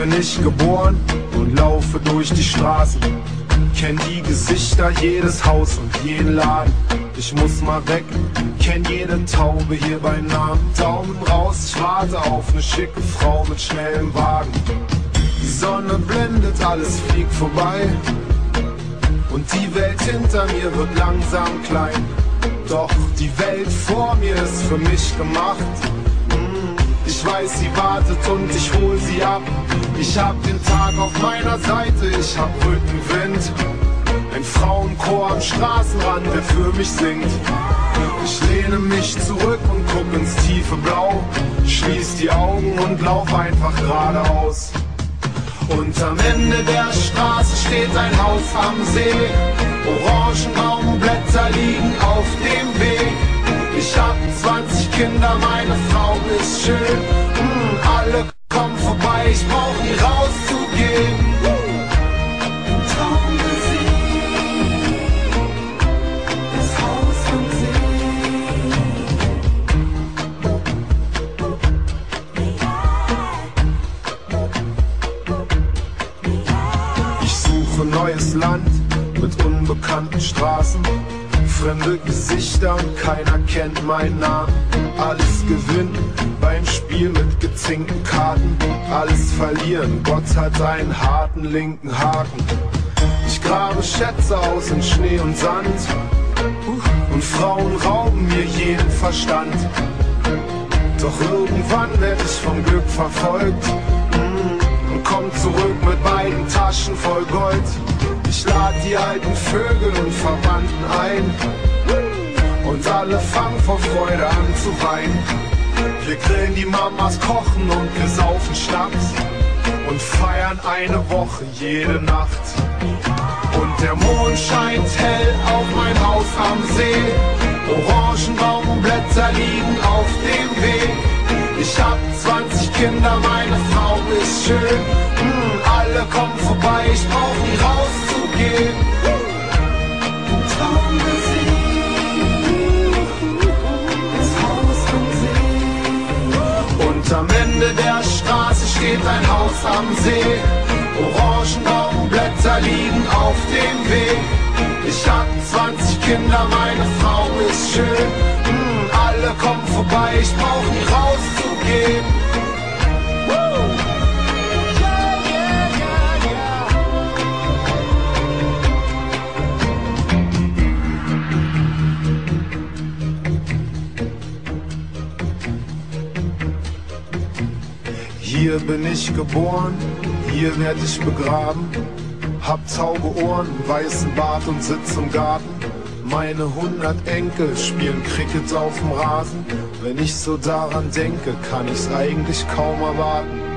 Bin ich geboren und laufe durch die Straßen. Kenn die Gesichter, jedes Haus und jeden Laden. Ich muss mal weg, kenn jede Taube hier bei Namen. Daumen raus, ich warte auf ne schicke Frau mit schnellem Wagen. Die Sonne blendet, alles fliegt vorbei. Und die Welt hinter mir wird langsam klein. Doch die Welt vor mir ist für mich gemacht. Mm, Ich weiß, sie wartet und ich hol sie ab. Ich hab den Tag auf meiner Seite, ich hab Rückenwind. Ein Frauenchor am Straßenrand, der für mich singt. Ich lehne mich zurück und guck ins tiefe Blau. Schließ die Augen und lauf einfach geradeaus. Und am Ende der Straße steht ein Haus am See. Orangenbaumblätter liegen auf dem Weg. Ich hab 20 Kinder, meine Frau ist schön. Mm, alle kommen vorbei, ich brauch nie rauszugehen. Suche neues Land mit unbekannten Straßen. Fremde Gesichter und keiner kennt meinen Namen. Alles gewinnen beim Spiel mit gezinkten Karten. Alles verlieren, Gott hat einen harten linken Haken. Ich grabe Schätze aus in Schnee und Sand. Und Frauen rauben mir jeden Verstand. Doch irgendwann werd ich vom Glück verfolgt Taschen voll Gold. Ich lad die alten Vögel und Verwandten ein und alle fangen vor Freude an zu weinen. Wir grillen die Mamas, kochen und wir saufen Schnaps und feiern eine Woche jede Nacht. Und der Mond scheint hell auf mein Haus am See. Orangenbaumblätter liegen auf dem Weg. Ich hab 20 Kinder, meine Frau ist schön. Mm, alle kommen vorbei, ich brauch nie rauszugehen. Traummusik, das Haus am See. Und am Ende der Straße steht ein Haus am See. Orangenbaumblätter liegen auf dem Weg. Ich hab 20 Kinder, meine Frau ist schön. Hier bin ich geboren, hier werd ich begraben. Hab tauge Ohren, weißen Bart und sitz im Garten. Meine hundert Enkel spielen Cricket auf dem Rasen. Wenn ich so daran denke, kann ich's eigentlich kaum erwarten.